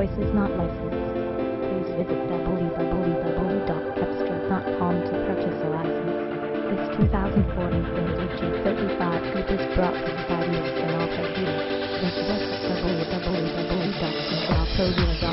voice is not licensed. Please visit www.cepstral.com to purchase a license. This 2004 Infiniti G35 Coupe is brought to you by Mr. Alpha Visit www.centralprodealer.com